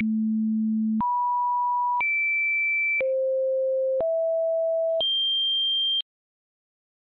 you